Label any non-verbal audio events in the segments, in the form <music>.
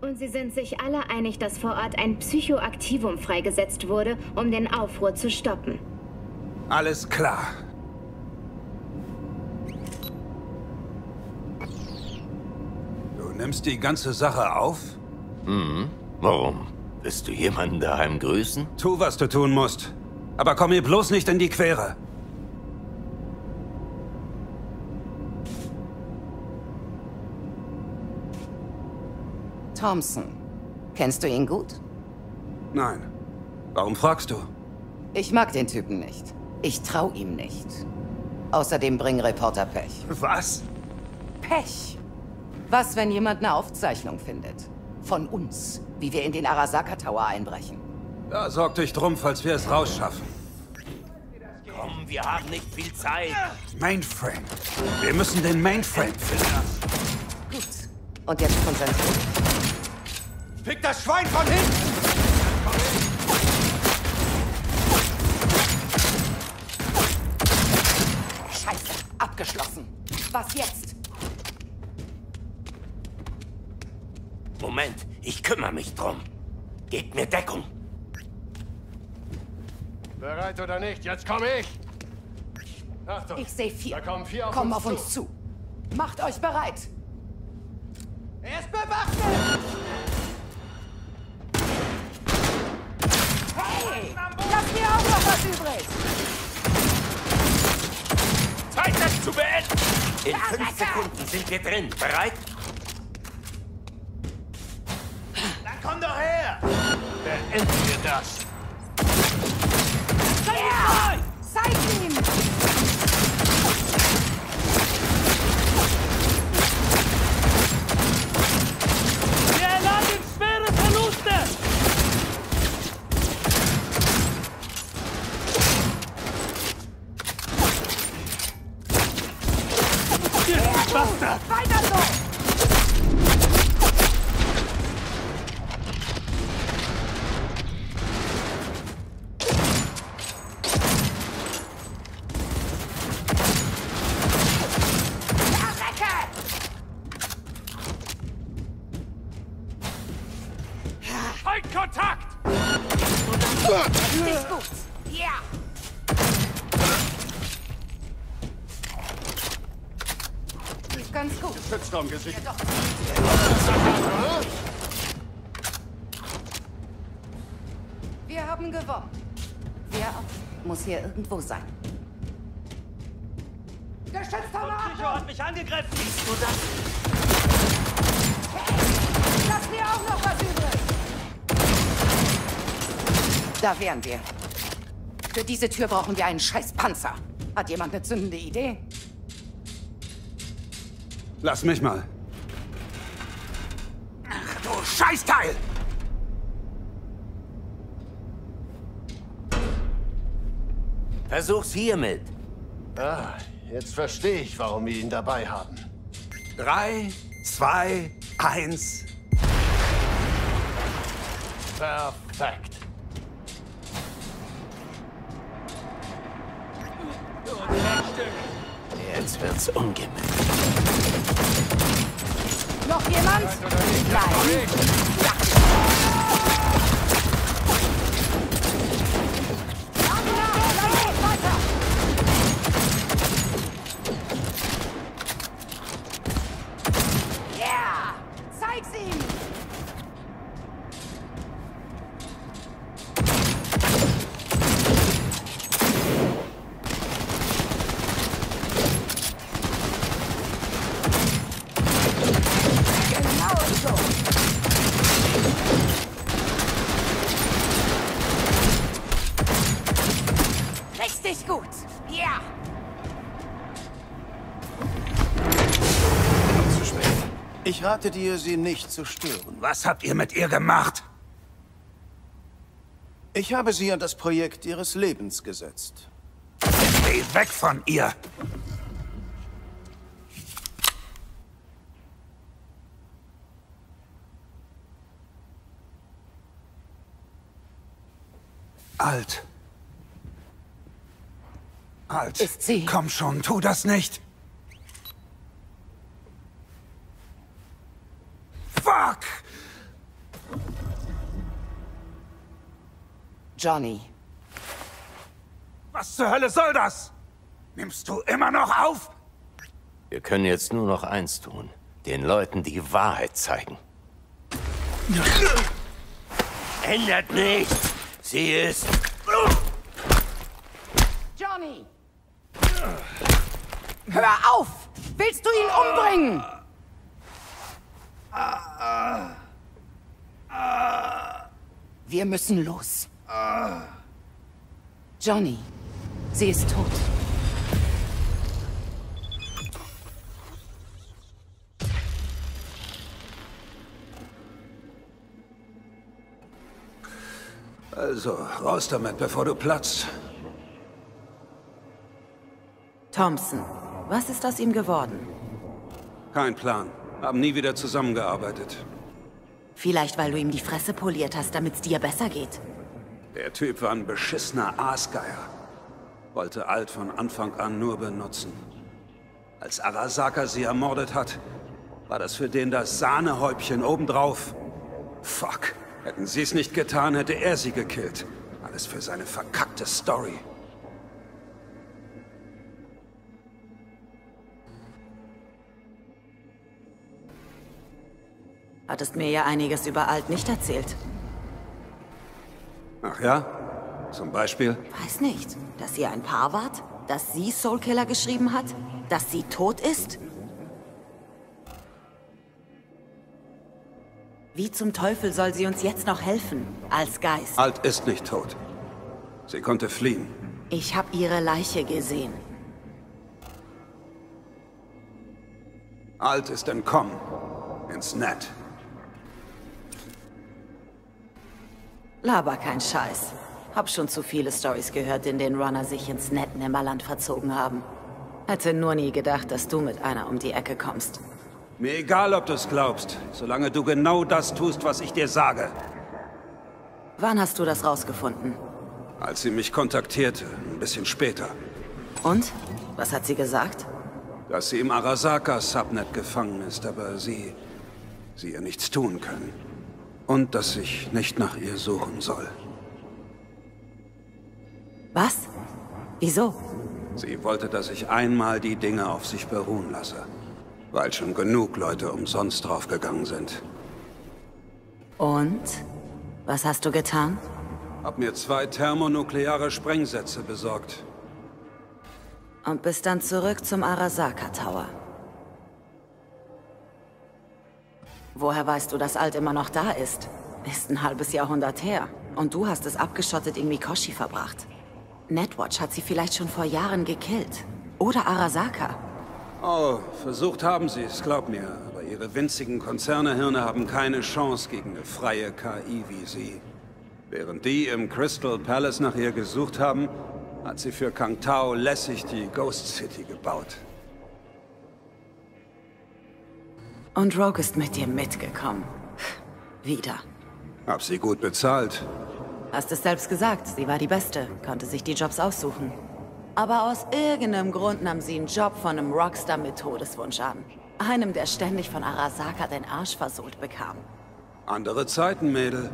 Und sie sind sich alle einig, dass vor Ort ein Psychoaktivum freigesetzt wurde, um den Aufruhr zu stoppen. Alles klar. Du nimmst die ganze Sache auf? Mhm. Warum? Willst du jemanden daheim grüßen? Tu, was du tun musst. Aber komm mir bloß nicht in die Quere. Thompson. Kennst du ihn gut? Nein. Warum fragst du? Ich mag den Typen nicht. Ich trau ihm nicht. Außerdem bringen Reporter Pech. Was? Pech. Was, wenn jemand eine Aufzeichnung findet? Von uns, wie wir in den Arasaka Tower einbrechen. Da sorg dich drum, falls wir es rausschaffen. Komm, wir haben nicht viel Zeit. Mainframe. Wir müssen den Mainframe finden. Gut. Und jetzt konzentrieren. Pick das Schwein von hinten! Scheiße, abgeschlossen. Was jetzt? Moment, ich kümmere mich drum. Gebt mir Deckung. Bereit oder nicht? Jetzt komme ich! Achtung! Ich sehe vier. Da kommen vier auf Kommen uns auf uns zu. Macht euch bereit. Er ist bewaffnet! Übrig! Zeit, das zu beenden! In fünf Sekunden sind wir drin. Bereit? Dann komm doch her! Beenden wir das! Irgendwo sein. Geschützter Psycho hat mich angegriffen! Siehst du das? Lass mir auch noch was übrig! Da wären wir. Für diese Tür brauchen wir einen scheiß Panzer. Hat jemand eine zündende Idee? Lass mich mal. Ach du Scheißteil! Versuch's hiermit. Ah, jetzt verstehe ich, warum wir ihn dabei haben. Drei, zwei, eins. Perfekt. Jetzt wird's ungemütlich. Noch jemand? Nein. Weiter! Ja! Zeig's ihm! Genau so! Richtig gut! Ja! Zu spät. Ich rate dir, sie nicht zu stören. Was habt ihr mit ihr gemacht? Ich habe sie an das Projekt ihres Lebens gesetzt. Geh weg von ihr! Alt. Alt. Ist sie- Komm schon, tu das nicht. Fuck! Johnny. Was zur Hölle soll das? Nimmst du immer noch auf? Wir können jetzt nur noch eins tun. Den Leuten die Wahrheit zeigen. Ändert nichts. Sie ist... Johnny! Hör auf! Willst du ihn umbringen? Ah. Wir müssen los. Johnny, sie ist tot. Also, raus damit, bevor du platzt. Thompson, was ist aus ihm geworden? Kein Plan. Haben nie wieder zusammengearbeitet. Vielleicht, weil du ihm die Fresse poliert hast, damit es dir besser geht. Der Typ war ein beschissener Aasgeier. Wollte Alt von Anfang an nur benutzen. Als Arasaka sie ermordet hat, war das für den das Sahnehäubchen obendrauf. Fuck. Hätten sie es nicht getan, hätte er sie gekillt. Alles für seine verkackte Story. Hattest mir ja einiges über Alt nicht erzählt. Ach ja? Zum Beispiel? Weiß nicht, dass ihr ein Paar wart? Dass sie Soulkiller geschrieben hat? Dass sie tot ist? Wie zum Teufel soll sie uns jetzt noch helfen, als Geist? Alt ist nicht tot. Sie konnte fliehen. Ich habe ihre Leiche gesehen. Alt ist entkommen. Ins Net. Laber kein Scheiß. Hab schon zu viele Stories gehört, in denen Runner sich ins Net-Nimmerland verzogen haben. Hätte nur nie gedacht, dass du mit einer um die Ecke kommst. Mir egal, ob du es glaubst, solange du genau das tust, was ich dir sage. Wann hast du das rausgefunden? Als sie mich kontaktierte, ein bisschen später. Und? Was hat sie gesagt? Dass sie im Arasaka-Subnet gefangen ist, aber sie... sie ihr nichts tun können. Und dass ich nicht nach ihr suchen soll. Was? Wieso? Sie wollte, dass ich einmal die Dinge auf sich beruhen lasse. Weil schon genug Leute umsonst draufgegangen sind. Und? Was hast du getan? Hab mir zwei thermonukleare Sprengsätze besorgt. Und bist dann zurück zum Arasaka Tower. Woher weißt du, dass Alt immer noch da ist? Ist ein halbes Jahrhundert her. Und du hast es abgeschottet in Mikoshi verbracht. Netwatch hat sie vielleicht schon vor Jahren gekillt. Oder Arasaka. Oh, versucht haben sie es, glaub mir. Aber ihre winzigen Konzernehirne haben keine Chance gegen eine freie KI wie sie. Während die im Crystal Palace nach ihr gesucht haben, hat sie für Kang Tao lässig die Ghost City gebaut. Und Rogue ist mit dir mitgekommen. <laughs> Wieder. Hab sie gut bezahlt. Hast es selbst gesagt, sie war die Beste, konnte sich die Jobs aussuchen. Aber aus irgendeinem Grund nahm sie einen Job von einem Rockstar mit Todeswunsch an. Einem, der ständig von Arasaka den Arsch versohlt bekam. Andere Zeiten, Mädel.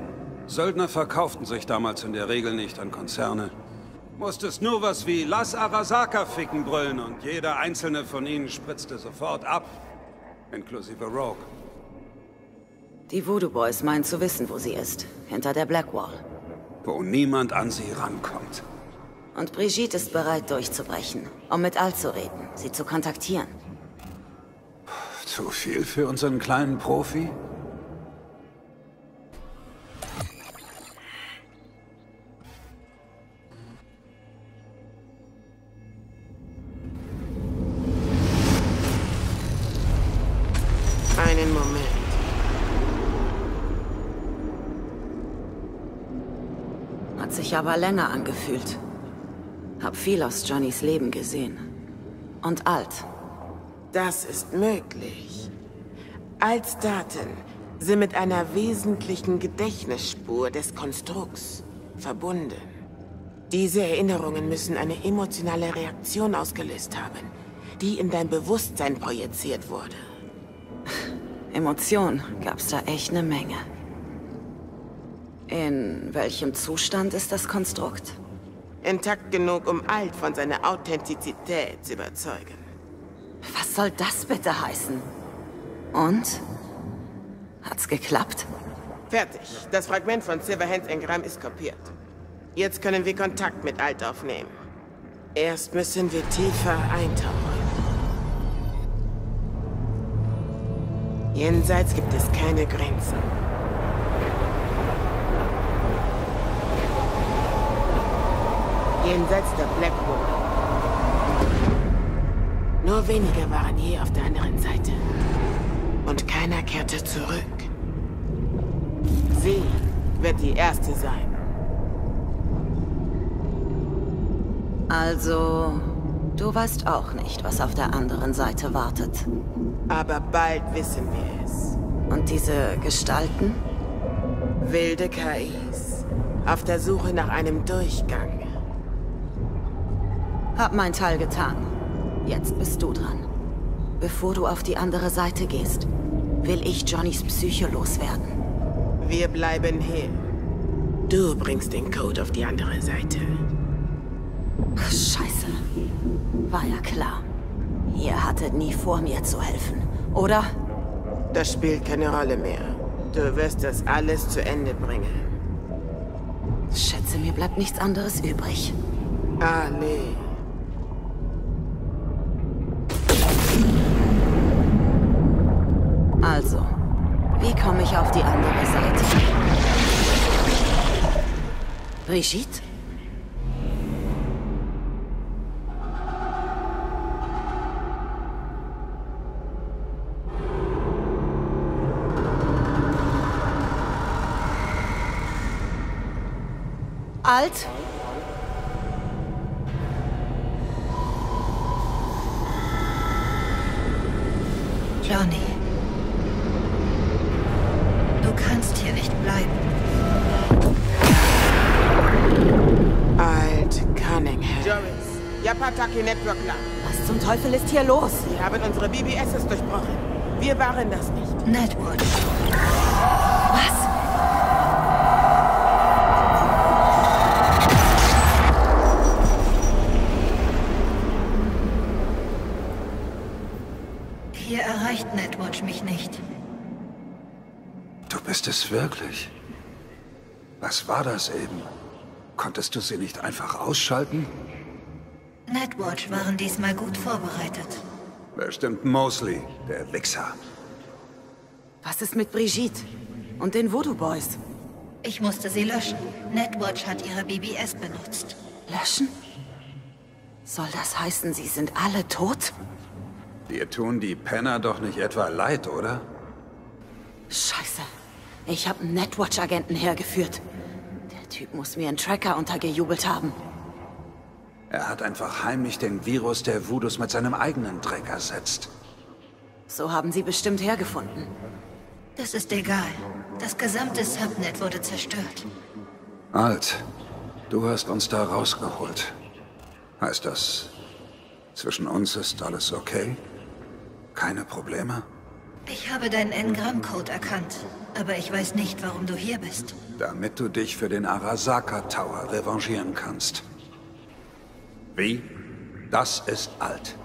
Söldner verkauften sich damals in der Regel nicht an Konzerne. Musstest nur was wie Lass Arasaka ficken brüllen und jeder einzelne von ihnen spritzte sofort ab. Inklusive Rogue. Die Voodoo Boys meinen zu wissen, wo sie ist. Hinter der Blackwall. Wo niemand an sie rankommt. Und Brigitte ist bereit, durchzubrechen, um mit Al zu reden, sie zu kontaktieren. Zu viel für unseren kleinen Profi? Sich aber länger angefühlt. Hab viel aus Johnnys Leben gesehen. Und alt. Das ist möglich. Als Daten sind mit einer wesentlichen Gedächtnisspur des Konstrukts verbunden. Diese Erinnerungen müssen eine emotionale Reaktion ausgelöst haben, die in dein Bewusstsein projiziert wurde. Emotion gab's da echt eine Menge. In welchem Zustand ist das Konstrukt? Intakt genug, um Alt von seiner Authentizität zu überzeugen. Was soll das bitte heißen? Und? Hat's geklappt? Fertig. Das Fragment von Silverhands Engramm ist kopiert. Jetzt können wir Kontakt mit Alt aufnehmen. Erst müssen wir tiefer eintauchen. Jenseits gibt es keine Grenzen. Jenseits der Blackwall. Nur wenige waren je auf der anderen Seite. Und keiner kehrte zurück. Sie wird die Erste sein. Also, du weißt auch nicht, was auf der anderen Seite wartet. Aber bald wissen wir es. Und diese Gestalten? Wilde KIs. Auf der Suche nach einem Durchgang. Hab mein Teil getan. Jetzt bist du dran. Bevor du auf die andere Seite gehst, will ich Johnnys Psyche loswerden. Wir bleiben hier. Du bringst den Code auf die andere Seite. Scheiße. War ja klar. Ihr hattet nie vor, mir zu helfen, oder? Das spielt keine Rolle mehr. Du wirst das alles zu Ende bringen. Schätze, mir bleibt nichts anderes übrig. Ah, nee. Brigitte? Alt? Johnny. Du kannst hier nicht bleiben. Joris, Yapataki Network Lab. Was zum Teufel ist hier los? Sie haben unsere BBSs durchbrochen. Wir waren das nicht. Network. Was? Hier erreicht Netwatch mich nicht. Du bist es wirklich. Was war das eben? Konntest du sie nicht einfach ausschalten? Netwatch waren diesmal gut vorbereitet. Bestimmt Mosley, der Wichser. Was ist mit Brigitte? Und den Voodoo Boys? Ich musste sie löschen. Netwatch hat ihre BBS benutzt. Löschen? Soll das heißen, sie sind alle tot? Dir tun die Penner doch nicht etwa leid, oder? Scheiße. Ich habe einen Netwatch-Agenten hergeführt. Der Typ muss mir einen Tracker untergejubelt haben. Er hat einfach heimlich den Virus der Voodoos mit seinem eigenen Dreck ersetzt. So haben sie bestimmt hergefunden. Das ist egal. Das gesamte Subnet wurde zerstört. Alt, du hast uns da rausgeholt. Heißt das, zwischen uns ist alles okay? Keine Probleme? Ich habe deinen Engramm-Code erkannt, aber ich weiß nicht, warum du hier bist. Damit du dich für den Arasaka Tower revanchieren kannst. Wie? Das ist Alt.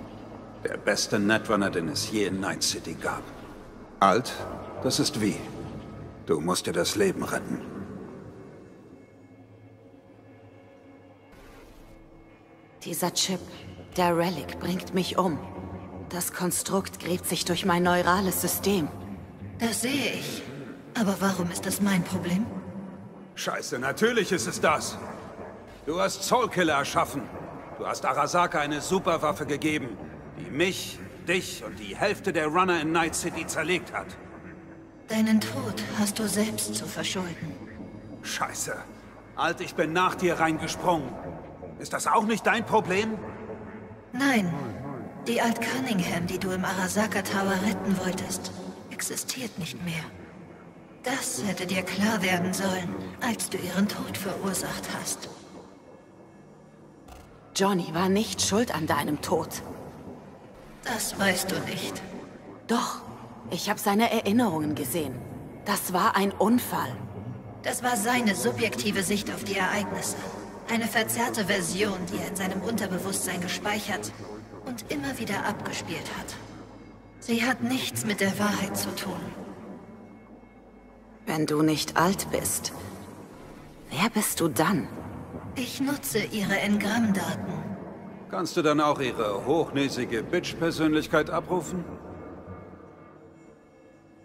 Der beste Netrunner, den es je in Night City gab. Alt, das ist Wie. Du musst dir das Leben retten. Dieser Chip, der Relic, bringt mich um. Das Konstrukt gräbt sich durch mein neurales System. Das sehe ich. Aber warum ist das mein Problem? Scheiße, natürlich ist es das. Du hast Soulkiller erschaffen. Du hast Arasaka eine Superwaffe gegeben, die mich, dich und die Hälfte der Runner in Night City zerlegt hat. Deinen Tod hast du selbst zu verschulden. Scheiße. Alt, ich bin nach dir reingesprungen. Ist das auch nicht dein Problem? Nein. Die Alt Cunningham, die du im Arasaka Tower retten wolltest, existiert nicht mehr. Das hätte dir klar werden sollen, als du ihren Tod verursacht hast. Johnny war nicht schuld an deinem Tod. Das weißt du nicht. Doch, ich habe seine Erinnerungen gesehen. Das war ein Unfall. Das war seine subjektive Sicht auf die Ereignisse. Eine verzerrte Version, die er in seinem Unterbewusstsein gespeichert und immer wieder abgespielt hat. Sie hat nichts mit der Wahrheit zu tun. Wenn du nicht alt bist, wer bist du dann? Ich nutze ihre Engramm-Daten. Kannst du dann auch ihre hochnäsige Bitch-Persönlichkeit abrufen?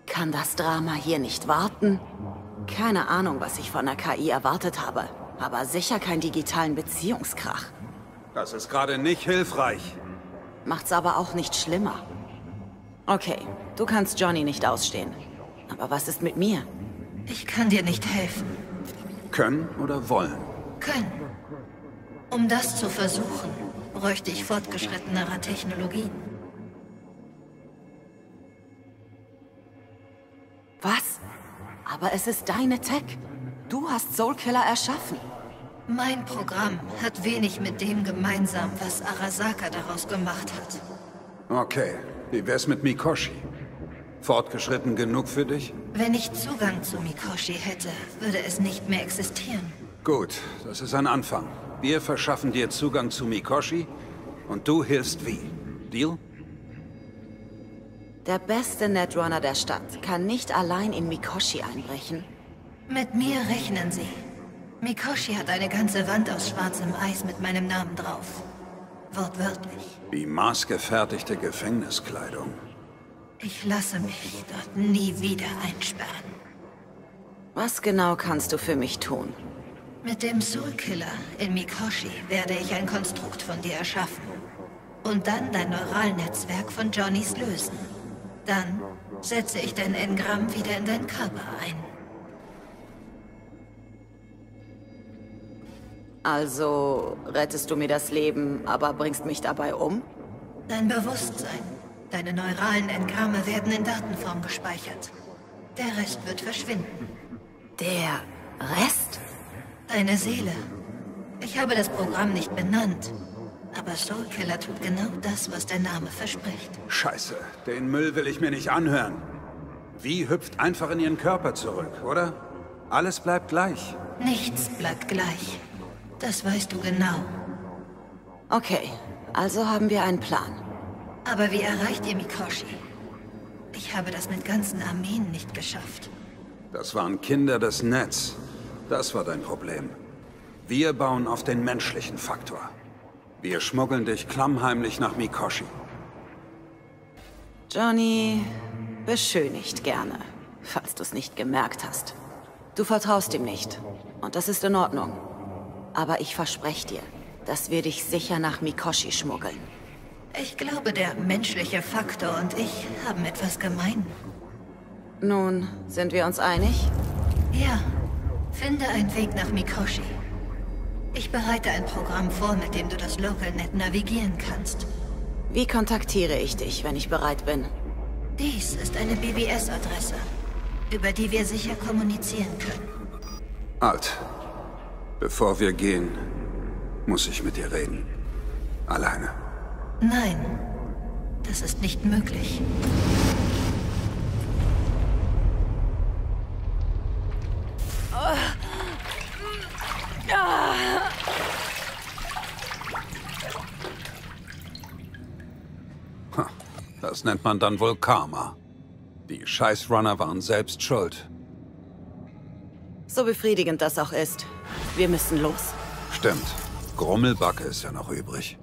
Kann das Drama hier nicht warten? Keine Ahnung, was ich von der KI erwartet habe, aber sicher keinen digitalen Beziehungskrach. Das ist gerade nicht hilfreich. Macht's aber auch nicht schlimmer. Okay, du kannst Johnny nicht ausstehen. Aber was ist mit mir? Ich kann dir nicht helfen. Können oder wollen? Können. Um das zu versuchen, bräuchte ich fortgeschrittenere Technologien. Was? Aber es ist deine Tech. Du hast Soulkiller erschaffen. Mein Programm hat wenig mit dem gemeinsam, was Arasaka daraus gemacht hat. Okay, wie wär's mit Mikoshi? Fortgeschritten genug für dich? Wenn ich Zugang zu Mikoshi hätte, würde es nicht mehr existieren. Gut, das ist ein Anfang. Wir verschaffen dir Zugang zu Mikoshi und du hilfst wie. Deal? Der beste Netrunner der Stadt kann nicht allein in Mikoshi einbrechen. Mit mir rechnen Sie. Mikoshi hat eine ganze Wand aus schwarzem Eis mit meinem Namen drauf. Wortwörtlich. Wie maßgefertigte Gefängniskleidung. Ich lasse mich dort nie wieder einsperren. Was genau kannst du für mich tun? Mit dem Soulkiller in Mikoshi werde ich ein Konstrukt von dir erschaffen. Und dann dein Neuralnetzwerk von Johnnys lösen. Dann setze ich dein Engramm wieder in deinen Körper ein. Also rettest du mir das Leben, aber bringst mich dabei um? Dein Bewusstsein. Deine neuralen Engramme werden in Datenform gespeichert. Der Rest wird verschwinden. Der Rest? Deine Seele. Ich habe das Programm nicht benannt. Aber Soulkiller tut genau das, was der Name verspricht. Scheiße, den Müll will ich mir nicht anhören. Wie hüpft einfach in ihren Körper zurück, oder? Alles bleibt gleich. Nichts bleibt gleich. Das weißt du genau. Okay, also haben wir einen Plan. Aber wie erreicht ihr Mikoshi? Ich habe das mit ganzen Armeen nicht geschafft. Das waren Kinder des Netz. Das war dein Problem. Wir bauen auf den menschlichen Faktor. Wir schmuggeln dich klammheimlich nach Mikoshi. Johnny beschönigt gerne, falls du es nicht gemerkt hast. Du vertraust ihm nicht. Und das ist in Ordnung. Aber ich verspreche dir, dass wir dich sicher nach Mikoshi schmuggeln. Ich glaube, der menschliche Faktor und ich haben etwas gemein. Nun, sind wir uns einig? Ja. Finde einen Weg nach Mikoshi. Ich bereite ein Programm vor, mit dem du das LocalNet navigieren kannst. Wie kontaktiere ich dich, wenn ich bereit bin? Dies ist eine BBS-Adresse, über die wir sicher kommunizieren können. Alt, bevor wir gehen, muss ich mit dir reden. Alleine. Nein, das ist nicht möglich. Das nennt man dann wohl Karma. Die Scheißrunner waren selbst schuld. So befriedigend das auch ist. Wir müssen los. Stimmt. Grummelbacke ist ja noch übrig.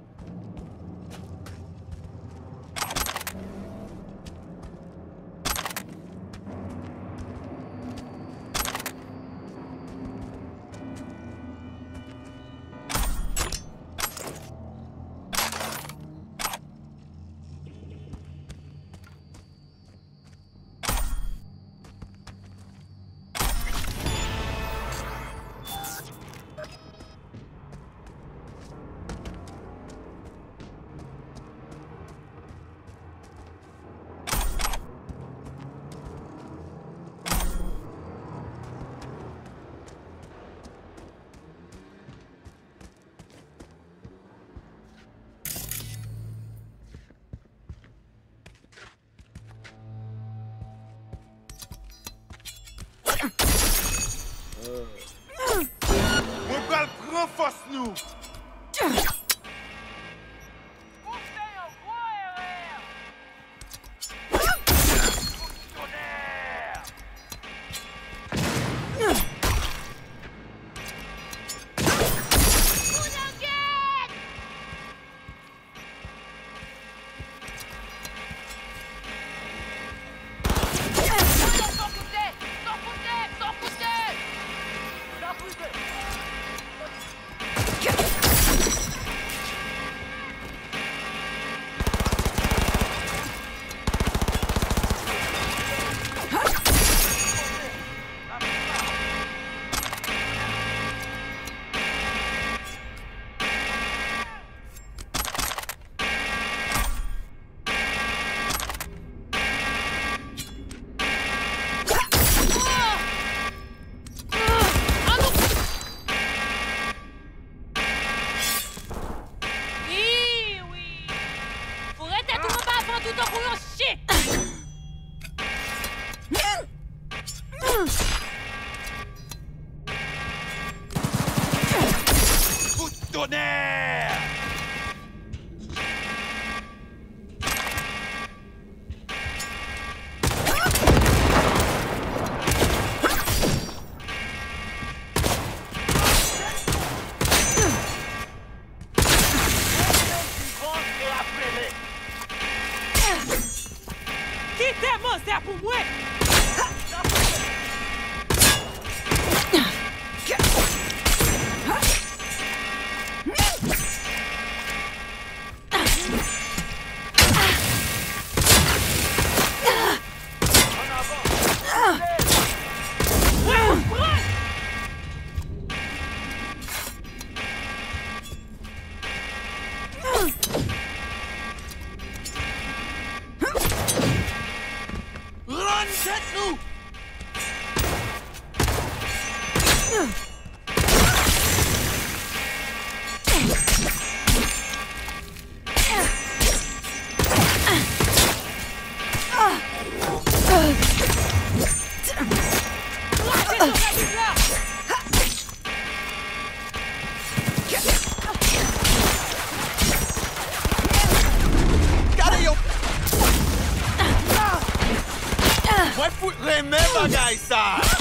Remember, guys!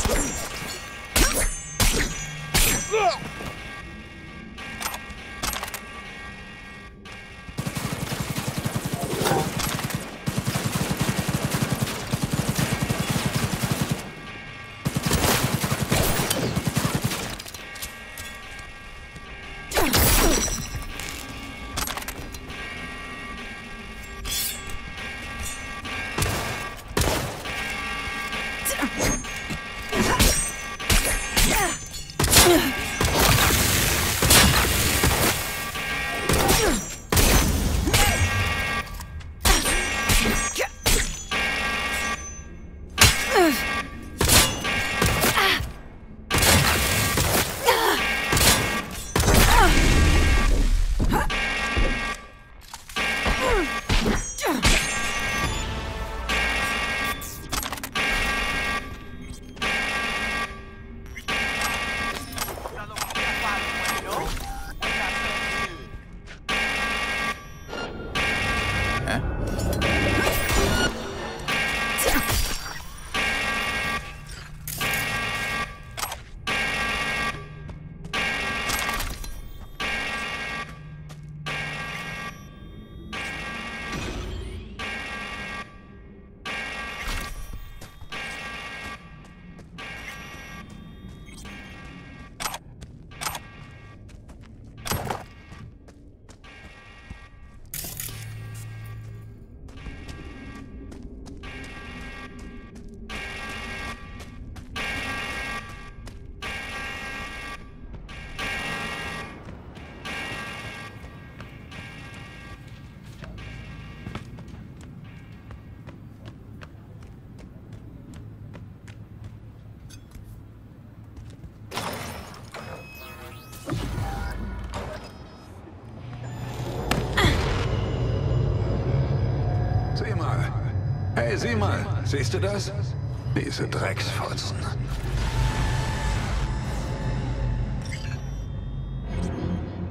sieh mal. Siehst du das? Diese Drecksfotzen.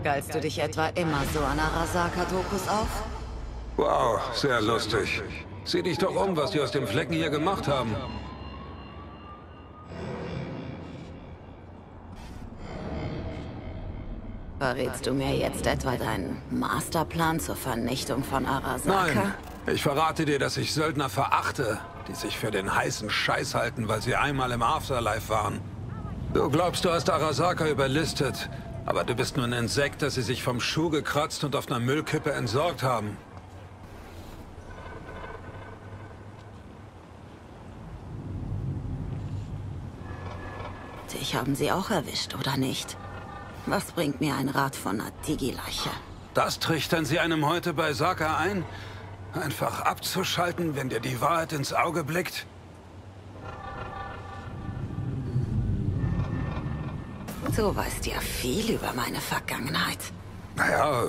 Geilst du dich etwa immer so an Arasaka-Dokus auf? Wow, sehr lustig. Sieh dich doch um, was die aus dem Flecken hier gemacht haben. Verrätst du mir jetzt etwa deinen Masterplan zur Vernichtung von Arasaka? Nein, ich verrate dir, dass ich Söldner verachte, die sich für den heißen Scheiß halten, weil sie einmal im Afterlife waren. Du glaubst, du hast Arasaka überlistet, aber du bist nur ein Insekt, das sie sich vom Schuh gekratzt und auf einer Müllkippe entsorgt haben. Dich haben sie auch erwischt, oder nicht? Was bringt mir ein Rat von einer Digi-Leiche? Das trichtern sie einem heute bei Saka ein? Einfach abzuschalten, wenn dir die Wahrheit ins Auge blickt? Du weißt ja viel über meine Vergangenheit. Naja,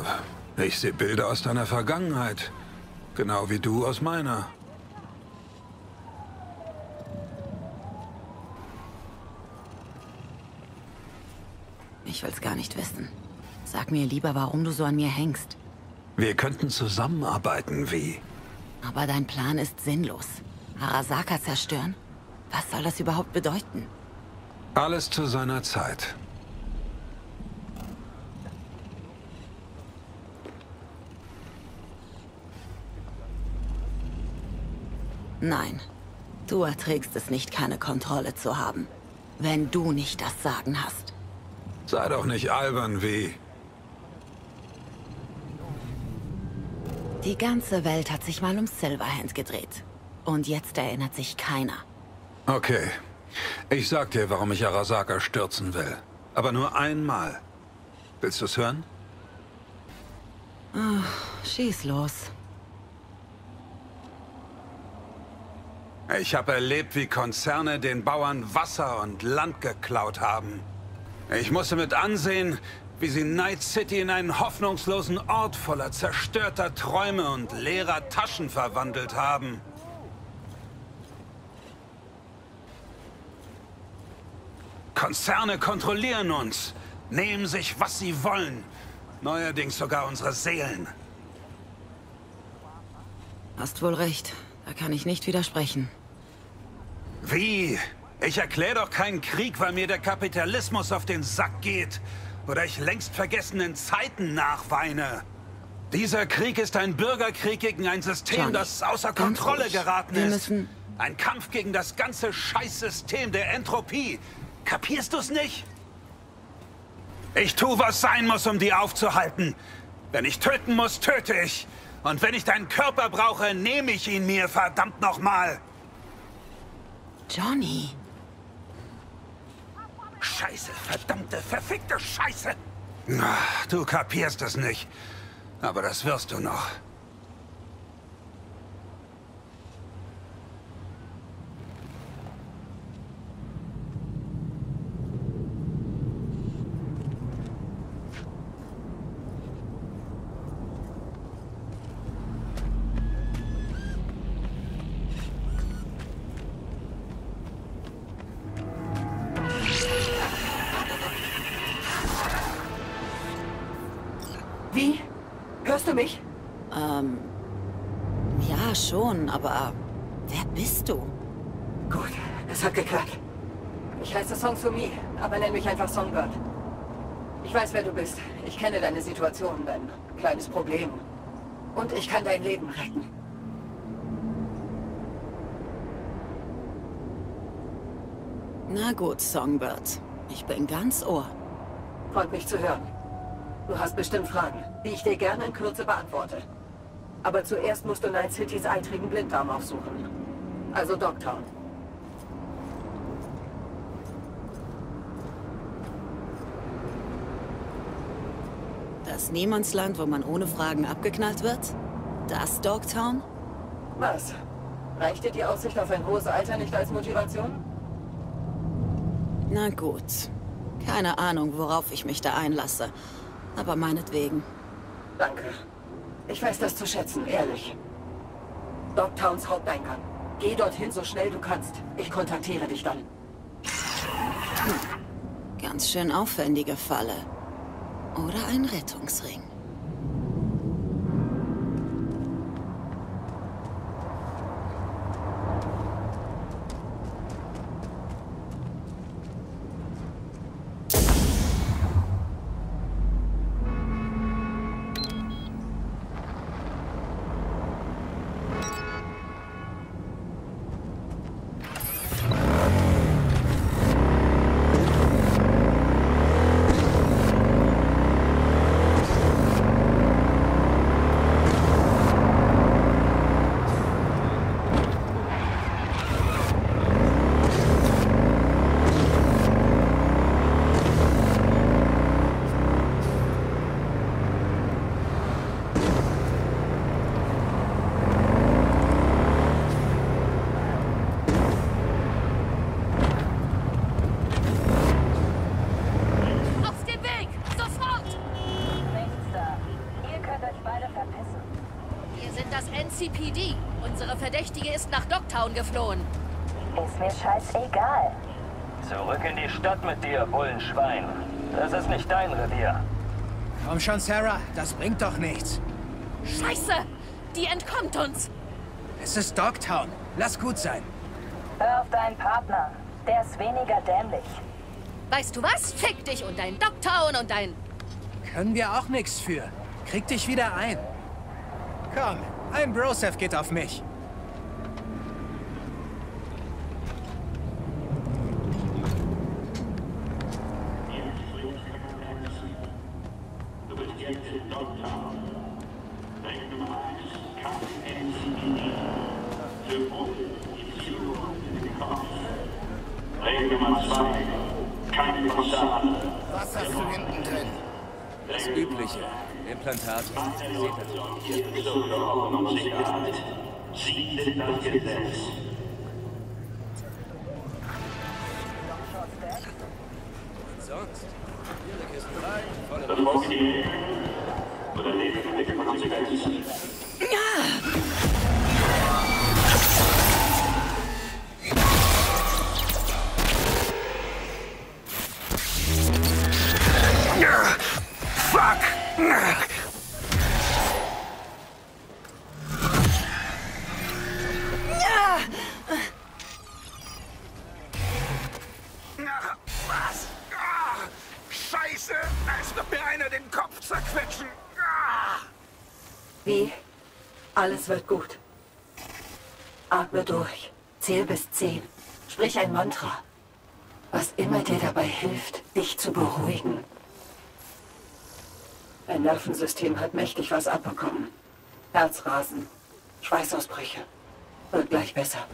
ich sehe Bilder aus deiner Vergangenheit. Genau wie du aus meiner. Ich will's gar nicht wissen. Sag mir lieber, warum du so an mir hängst. Wir könnten zusammenarbeiten, wie? Aber dein Plan ist sinnlos. Arasaka zerstören? Was soll das überhaupt bedeuten? Alles zu seiner Zeit. Nein. Du erträgst es nicht, keine Kontrolle zu haben. Wenn du nicht das Sagen hast. Sei doch nicht albern, wie. Die ganze Welt hat sich mal um Silverhand gedreht. Und jetzt erinnert sich keiner. Okay. Ich sag dir, warum ich Arasaka stürzen will. Aber nur einmal. Willst du es hören? Oh, schieß los. Ich habe erlebt, wie Konzerne den Bauern Wasser und Land geklaut haben. Ich musste mit ansehen, wie sie Night City in einen hoffnungslosen Ort voller zerstörter Träume und leerer Taschen verwandelt haben. Konzerne kontrollieren uns, nehmen sich, was sie wollen. Neuerdings sogar unsere Seelen. Hast wohl recht. Da kann ich nicht widersprechen. Wie? Ich erkläre doch keinen Krieg, weil mir der Kapitalismus auf den Sack geht. Oder ich längst vergessenen Zeiten nachweine. Dieser Krieg ist ein Bürgerkrieg gegen ein System, Johnny, das außer Kontrolle ruhig. geraten ist. Ein Kampf gegen das ganze Scheißsystem der Entropie. Kapierst du's nicht? Ich tu, was sein muss, um die aufzuhalten. Wenn ich töten muss, töte ich. Und wenn ich deinen Körper brauche, nehme ich ihn mir, verdammt nochmal. Johnny. Scheiße, verdammte, verfickte Scheiße. Ach, Du kapierst es nicht. Aber das wirst du noch. Einfach Songbird. Ich weiß, wer du bist. Ich kenne deine Situation, dein kleines Problem. Und ich kann dein Leben retten. Na gut, Songbird. Ich bin ganz Ohr. Freut mich zu hören. Du hast bestimmt Fragen, die ich dir gerne in Kürze beantworte. Aber zuerst musst du Night Citys eitrigen Blinddarm aufsuchen. Also Dogtown. Das Niemandsland, wo man ohne Fragen abgeknallt wird? Das Dogtown? Was? Reicht dir die Aussicht auf ein hohes Alter nicht als Motivation? Na gut. Keine Ahnung, worauf ich mich da einlasse. Aber meinetwegen. Danke. Ich weiß das zu schätzen, ehrlich. Dogtowns Haupteingang. Geh dorthin so schnell du kannst. Ich kontaktiere dich dann. Ganz schön aufwendige Falle. Oder ein Rettungsring. Aus dem Weg! Sofort! Ihr könnt euch beide verpissen. Wir sind das NCPD. Unsere Verdächtige Dogtown geflohen. Ist mir scheißegal. Zurück in die Stadt mit dir, Bullenschwein. Das ist nicht dein Revier. Komm schon, Sarah, das bringt doch nichts. Scheiße! Die entkommt uns! Es ist Dogtown. Lass gut sein. Hör auf deinen Partner. Der ist weniger dämlich. Weißt du was? Fick dich und dein Dogtown und dein... Können wir auch nichts für. Krieg dich wieder ein. Komm, ein Broseph geht auf mich. Wird gut. Atme durch. Zähl bis zehn. Sprich ein Mantra. Was immer dir dabei hilft, dich zu beruhigen. Dein Nervensystem hat mächtig was abbekommen. Herzrasen, Schweißausbrüche. Wird gleich besser.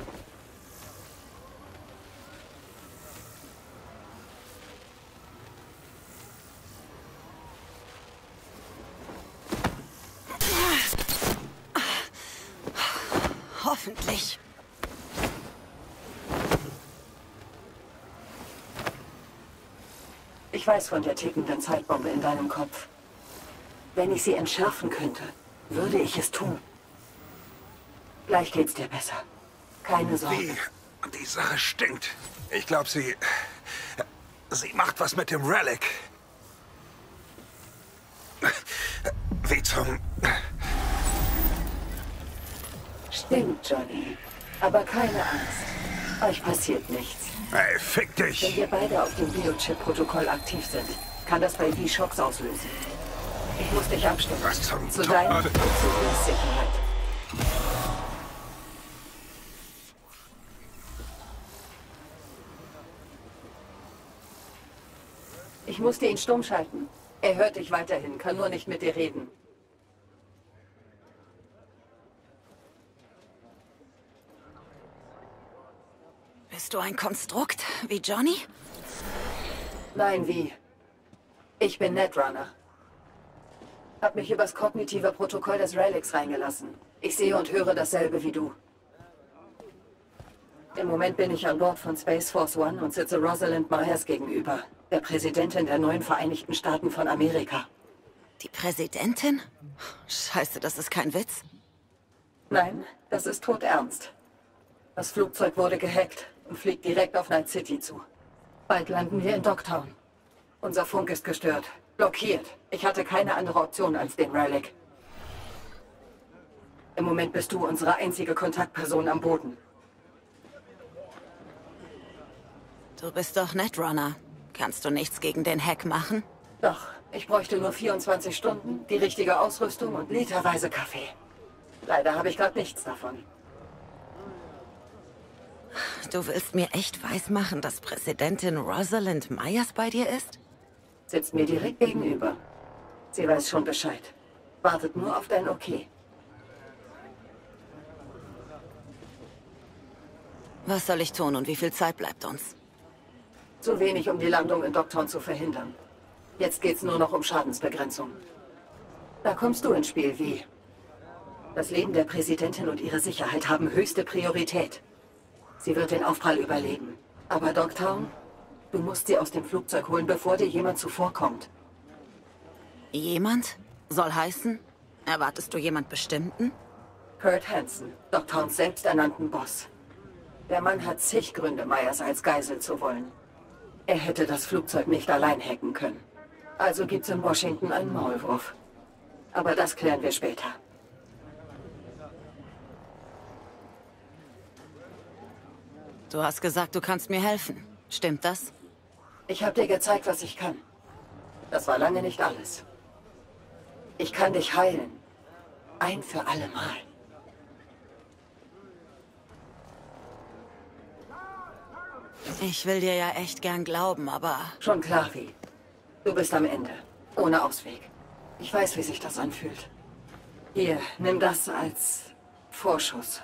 Hoffentlich. Ich weiß von der tickenden Zeitbombe in deinem Kopf. Wenn ich sie entschärfen könnte, würde ich es tun. Gleich geht's dir besser. Keine Sorge. Die, die Sache stinkt. Ich glaube, sie... Sie macht was mit dem Relic. Wie zum... Stimmt, Johnny. Aber keine Angst. Euch passiert nichts. Ey, fick Wenn dich! wir beide auf dem Biochip-Protokoll aktiv sind, kann das bei dir Schocks auslösen. Ich muss dich abstimmen. Was zum Zu deiner Sicherheit. Ich musste ihn stumm schalten. Er hört dich weiterhin, kann nur nicht mit dir reden. Bist du ein Konstrukt wie Johnny? Nein, wie? Ich bin Netrunner. Hab mich übers kognitive Protokoll des Relics reingelassen. Ich sehe und höre dasselbe wie du. Im Moment bin ich an Bord von Space Force One und sitze Rosalind Myers gegenüber, der Präsidentin der neuen Vereinigten Staaten von Amerika. Die Präsidentin? Scheiße, das ist kein Witz. Nein, das ist todernst. Das Flugzeug wurde gehackt und fliegt direkt auf Night City zu. Bald landen wir in Dogtown. Unser Funk ist gestört. Blockiert. Ich hatte keine andere Option als den Relic. Im Moment bist du unsere einzige Kontaktperson am Boden. Du bist doch Netrunner. Kannst du nichts gegen den Hack machen? Doch, ich bräuchte nur 24 Stunden, die richtige Ausrüstung und literweise Kaffee. Leider habe ich gerade nichts davon. Du willst mir echt weismachen, dass Präsidentin Rosalind Myers bei dir ist? Sitzt mir direkt gegenüber. Sie weiß schon Bescheid. Wartet nur auf dein Okay. Was soll ich tun und wie viel Zeit bleibt uns? Zu wenig, um die Landung in Dogtown zu verhindern. Jetzt geht's nur noch um Schadensbegrenzung. Da kommst du ins Spiel, wie? Das Leben der Präsidentin und ihre Sicherheit haben höchste Priorität. Sie wird den Aufprall überleben. Aber Dogtown, du musst sie aus dem Flugzeug holen, bevor dir jemand zuvorkommt. Jemand? Soll heißen? Erwartest du jemand Bestimmten? Kurt Hansen, Dogtowns selbsternannten Boss. Der Mann hat zig Gründe, Myers als Geisel zu wollen. Er hätte das Flugzeug nicht allein hacken können. Also gibt's in Washington einen Maulwurf. Aber das klären wir später. Du hast gesagt, du kannst mir helfen. Stimmt das? Ich habe dir gezeigt, was ich kann. Das war lange nicht alles. Ich kann dich heilen. Ein für alle Mal. Ich will dir ja echt gern glauben, aber... Schon klar, wie. Du bist am Ende. Ohne Ausweg. Ich weiß, wie sich das anfühlt. Hier, nimm das als Vorschuss.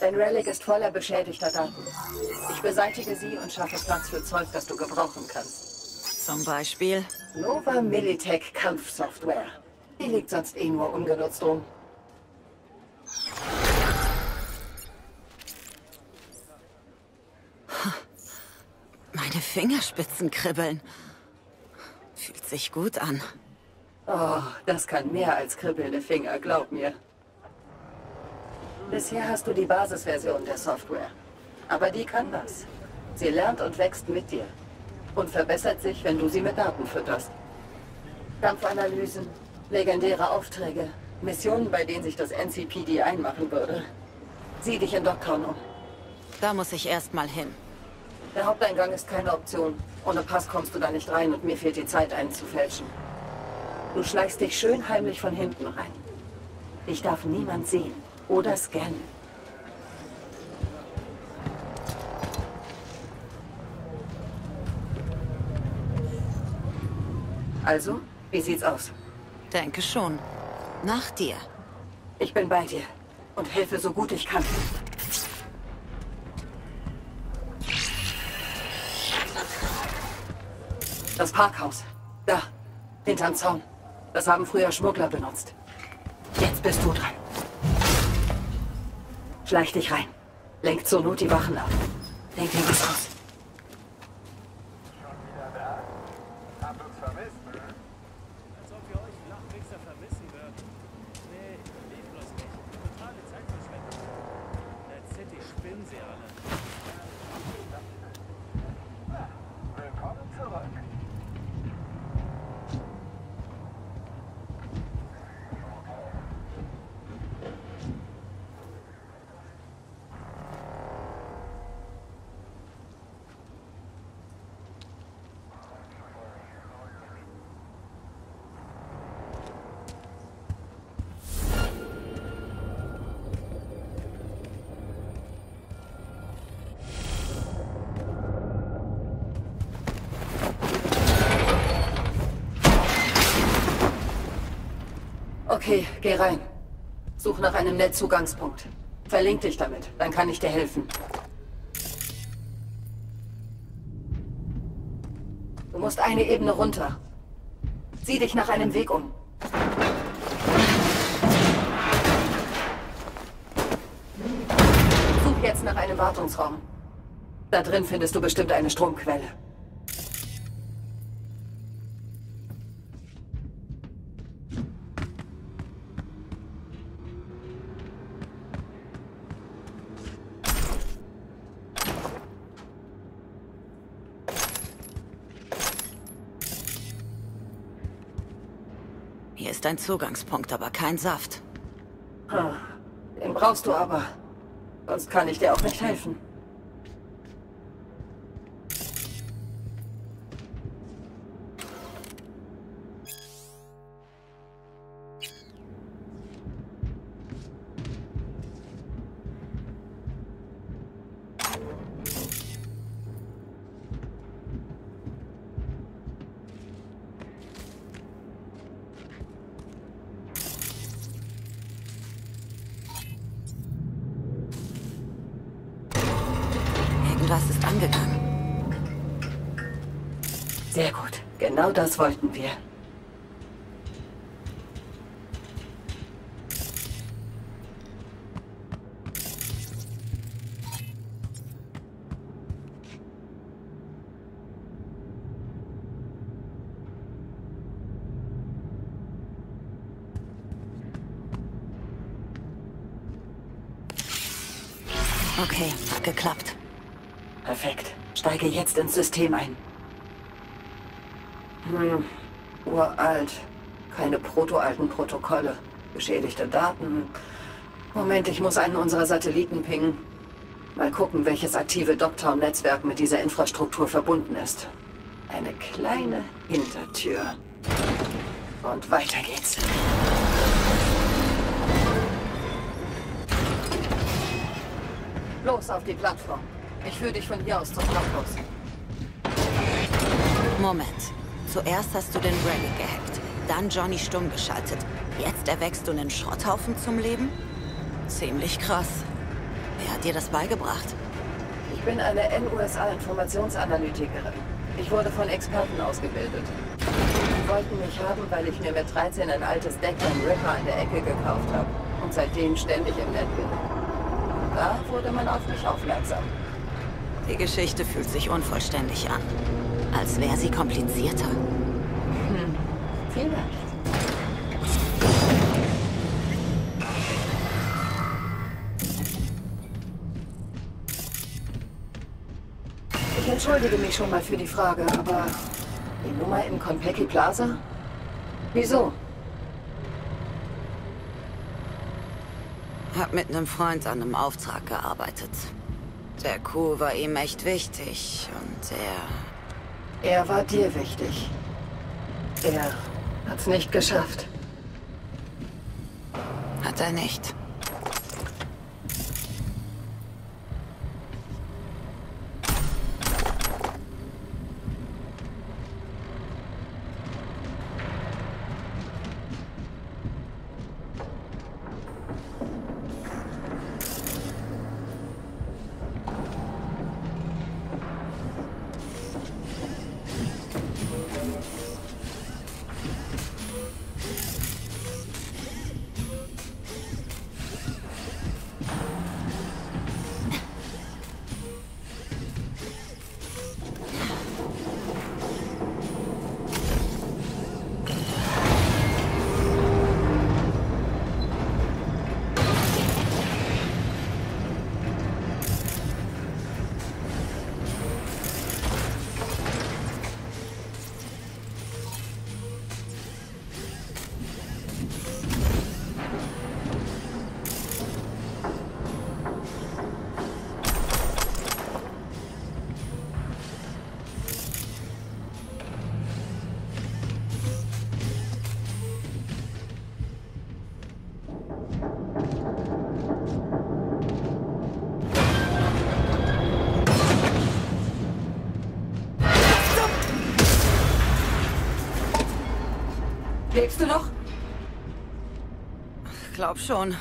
Dein Relic ist voller beschädigter Daten. Ich beseitige sie und schaffe Platz für Zeug, das du gebrauchen kannst. Zum Beispiel? Nova Militech Kampfsoftware. Die liegt sonst eh nur ungenutzt rum. <laughs> Meine Fingerspitzen kribbeln. Fühlt sich gut an. Oh, das kann mehr als kribbelnde Finger, glaub mir. Bisher hast du die Basisversion der Software. Aber die kann das. Sie lernt und wächst mit dir. Und verbessert sich, wenn du sie mit Daten fütterst. Kampfanalysen, legendäre Aufträge, Missionen, bei denen sich das NCPD einmachen würde. Sieh dich in Dogtown um. Da muss ich erst mal hin. Der Haupteingang ist keine Option. Ohne Pass kommst du da nicht rein und mir fehlt die Zeit, einen zu fälschen. Du schleichst dich schön heimlich von hinten rein. Dich darf niemand sehen oder scannen. Also, wie sieht's aus? Denke schon. Nach dir. Ich bin bei dir und helfe so gut ich kann. Das Parkhaus. Da. Hinterm Zaun. Das haben früher Schmuggler benutzt. Jetzt bist du dran. Schleich dich rein. Lenk zur Not die Wachen ab. Denk dir was aus. Okay, geh rein. Such nach einem Netzzugangspunkt. Verlink dich damit, dann kann ich dir helfen. Du musst eine Ebene runter. Sieh dich nach einem Weg um. Such jetzt nach einem Wartungsraum. Da drin findest du bestimmt eine Stromquelle. Hier ist ein Zugangspunkt, aber kein Saft. Hm. Den brauchst du aber. Sonst kann ich dir auch nicht helfen. Irgendwas ist angegangen. Sehr gut. Das wollten wir. Okay, hat geklappt. Perfekt. Steige jetzt ins System ein. Hm. Uralt. Keine protoalten Protokolle. Beschädigte Daten. Moment, ich muss einen unserer Satelliten pingen. Mal gucken, welches aktive Dogtown-Netzwerk mit dieser Infrastruktur verbunden ist. Eine kleine Hintertür. Und weiter geht's. Los auf die Plattform. Ich führe dich von hier aus zum Blockhaus. Moment. Zuerst hast du den Relic gehackt, dann Johnny stumm geschaltet. Jetzt erweckst du einen Schrotthaufen zum Leben? Ziemlich krass. Wer hat dir das beigebracht? Ich bin eine NUSA-Informationsanalytikerin. Ich wurde von Experten ausgebildet. Die wollten mich haben, weil ich mir mit 13 ein altes Deck beim Ripper in der Ecke gekauft habe und seitdem ständig im Netz bin. Da wurde man auf mich aufmerksam. Die Geschichte fühlt sich unvollständig an. Als wäre sie komplizierter. Hm, vielleicht. Ich entschuldige mich schon mal für die Frage, aber die Nummer in Konpeki Plaza? Wieso? Hab mit einem Freund an einem Auftrag gearbeitet. Der Kuh war ihm echt wichtig und er... Er war dir wichtig. Er hat's nicht geschafft. Hat er nicht. Lebst du noch? Glaub schon.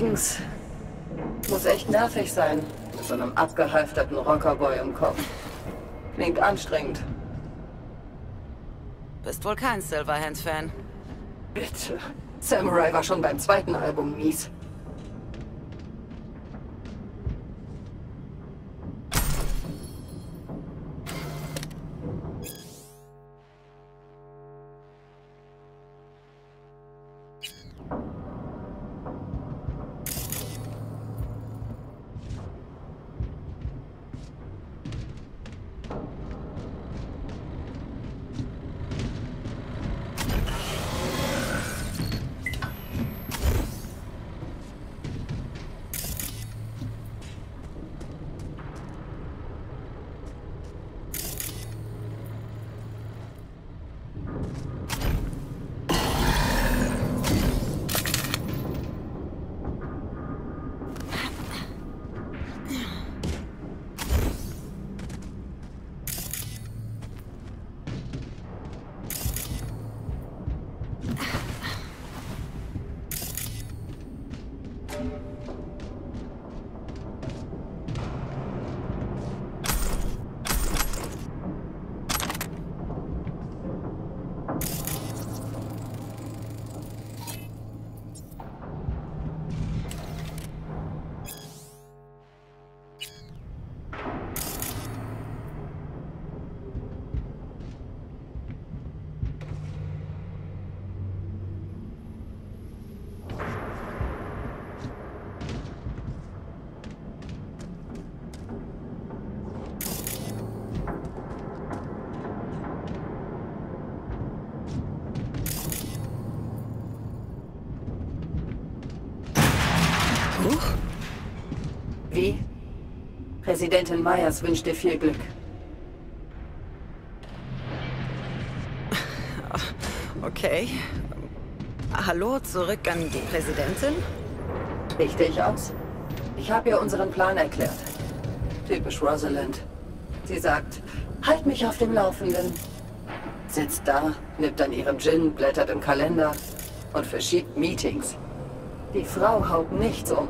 Übrigens, muss echt nervig sein, mit so einem abgehalfterten Rockerboy im Kopf. Klingt anstrengend. Bist wohl kein Silverhand-Fan. Bitte. Samurai war schon beim zweiten Album mies. Präsidentin Myers wünscht dir viel Glück. <laughs> Okay. Hallo, zurück an die Präsidentin? Richtig aus. Ich habe ihr unseren Plan erklärt. Typisch Rosalind. Sie sagt, halt mich auf dem Laufenden. Sitzt da, nippt an ihrem Gin, blättert im Kalender und verschiebt Meetings. Die Frau haut nichts um.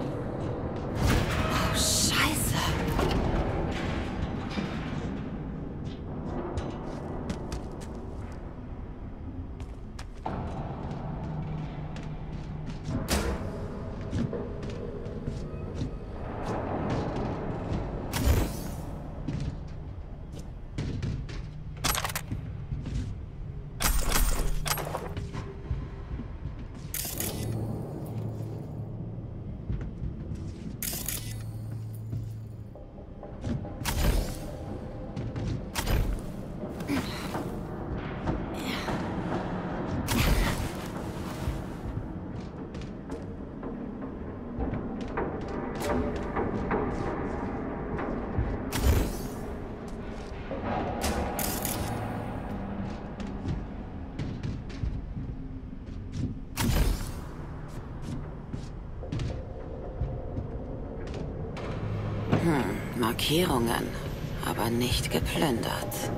Geplündert.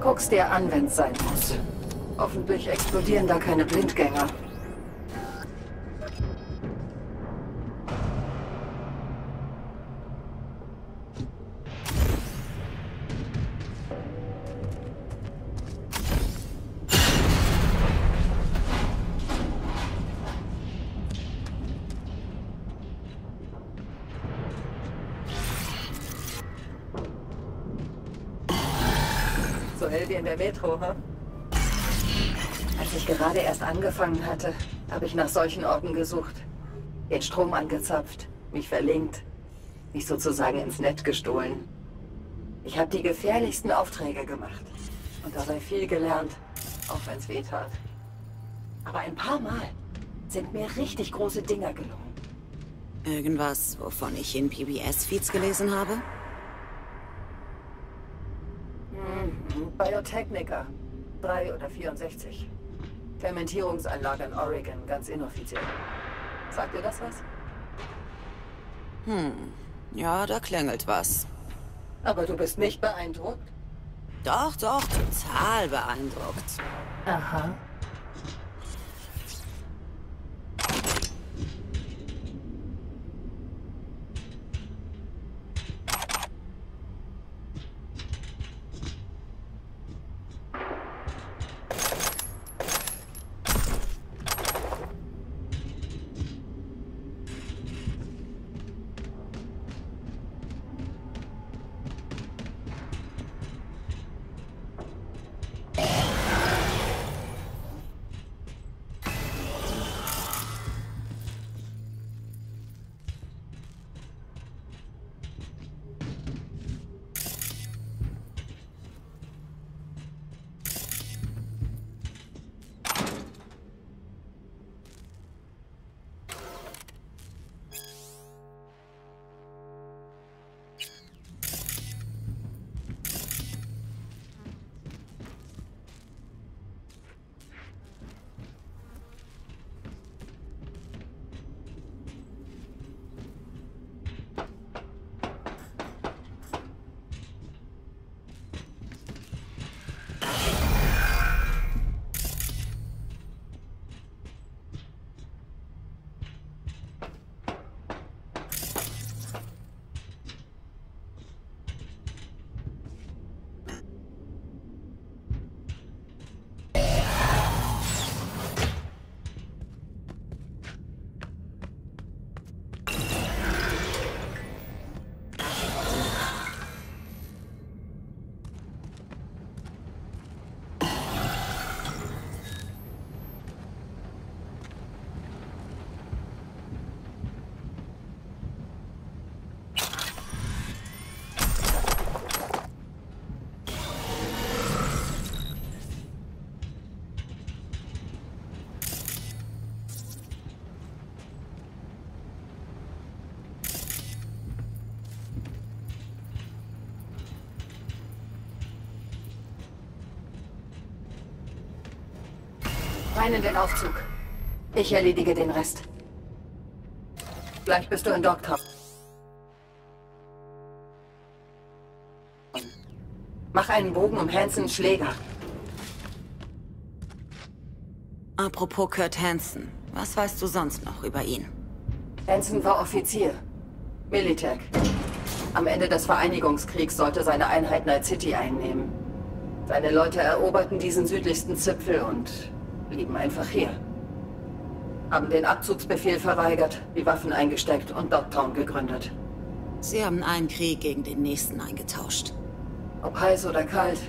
Guck's dir an, wenn's sein muss. Hoffentlich explodieren da keine Blindgänger. Hell wie in der Metro, hm? Als ich gerade erst angefangen hatte, habe ich nach solchen Orten gesucht. Den Strom angezapft, mich verlinkt, mich sozusagen ins Netz gestohlen. Ich habe die gefährlichsten Aufträge gemacht und dabei viel gelernt, auch wenn's weh tat. Aber ein paar Mal sind mir richtig große Dinger gelungen. Irgendwas, wovon ich in PBS-Feeds gelesen habe? Mhm. Biotechnica. 3 oder 64. Fermentierungsanlage in Oregon, ganz inoffiziell. Sagt dir das was? Hm, ja, da klingelt was. Aber du bist nicht beeindruckt? Doch, doch, total beeindruckt. Aha. Rein in den Aufzug. Ich erledige den Rest. Gleich bist du in Dogtown. Mach einen Bogen um Hansons Schläger. Apropos Kurt Hansen, was weißt du sonst noch über ihn? Hansen war Offizier. Militech. Am Ende des Vereinigungskriegs sollte seine Einheit Night City einnehmen. Seine Leute eroberten diesen südlichsten Zipfel und blieben einfach hier. Haben den Abzugsbefehl verweigert, die Waffen eingesteckt und Dogtown gegründet. Sie haben einen Krieg gegen den nächsten eingetauscht. Ob heiß oder kalt,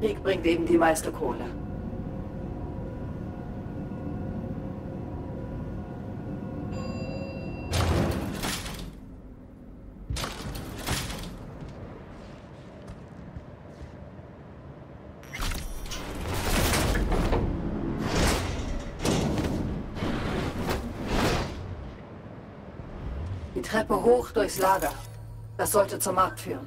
Krieg bringt eben die meiste Kohle. Durchs Lager. Das sollte zum Markt führen.